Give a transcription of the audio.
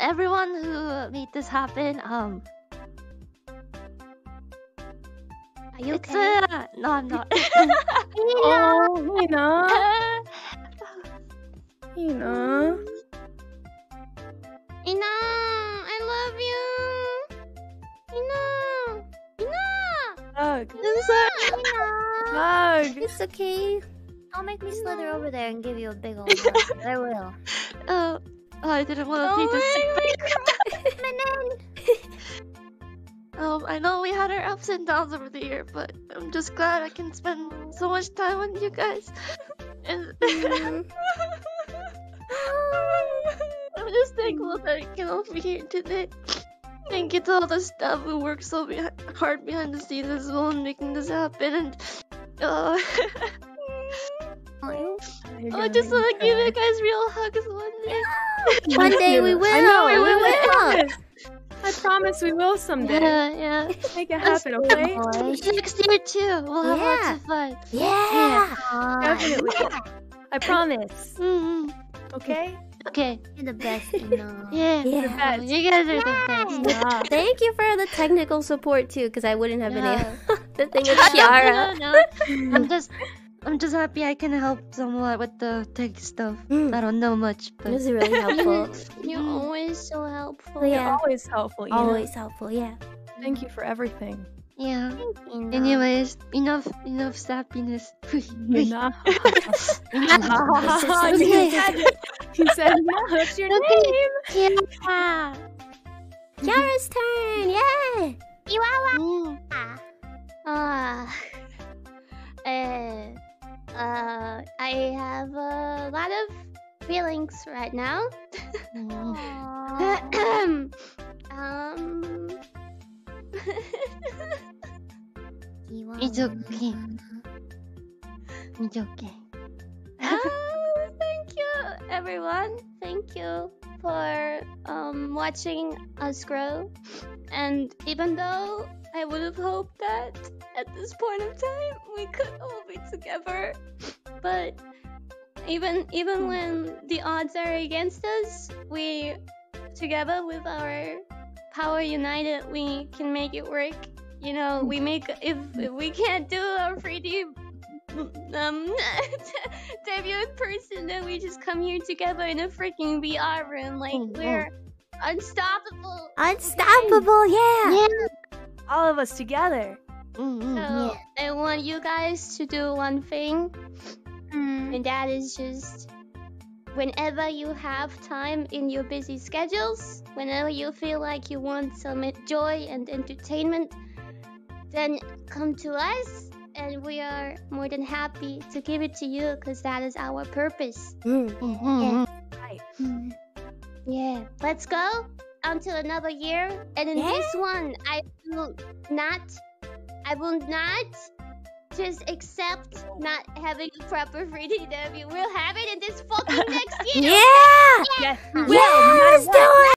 everyone who made this happen. Um, Are you it's okay? uh, no, I'm not. Oh, Hina. Hina. Ina, I love you. Ina, Ina, Hug. Ina. Hug. It's okay. I'll make me slither over there and give you a big old hug. I will. oh, oh, I didn't want to be the sick. Manan. Um, I know we had our ups and downs over the year, but I'm just glad I can spend so much time with you guys. And I'm just thankful that I can all be here today. Thank you to all the staff who worked so behi- hard behind the scenes as well in making this happen. And uh, Oh, I just want to give you guys real hugs. One day we will. I know, we we will. will. I promise we will someday. Yeah, yeah. Make it happen, okay? Next year too, we'll have lots of fun. Yeah. Definitely. I promise. hmm Okay? Okay. You're the best, Ina. Yeah. Yeah. best. You guys are the best. Yeah. Thank you for the technical support too, because I wouldn't have Yeah. been able the thing with Kiara. No, no. I'm just, I'm just happy I can help somewhat with the tech stuff. Mm. I don't know much, but This is really helpful. You're always so helpful. You're Yeah. always helpful. You Always helpful. Yeah. Thank you for everything. yeah. Ina. Anyways, enough, enough sappiness. enough. Okay. he said it. He said, yeah, what's your name? yeah. Kiara's turn. Yeah. Mm. Uh, uh, I have a lot of feelings right now. um, It's okay. It's okay. oh, thank you, everyone. Thank you for um, watching us grow. And even though I would have hoped that at this point of time we could all be together, but even even when the odds are against us, we together with our power united, we can make it work. You know, we make if, if we can't do our 3D um debut in person, then we just come here together in a freaking VR room. Like Mm, we're unstoppable. Unstoppable, yeah. Yeah. All of us together. Mm-hmm. So I want you guys to do one thing, and that is just whenever you have time in your busy schedules, whenever you feel like you want some joy and entertainment, then come to us, and we are more than happy to give it to you because that is our purpose. Mm-hmm. Right. Yeah, let's go until another year. And in Yeah. this one, I will not, I will not just accept not having a proper 3D debut. We'll have it in this fucking next year. Yeah. Yes. Yes, do it.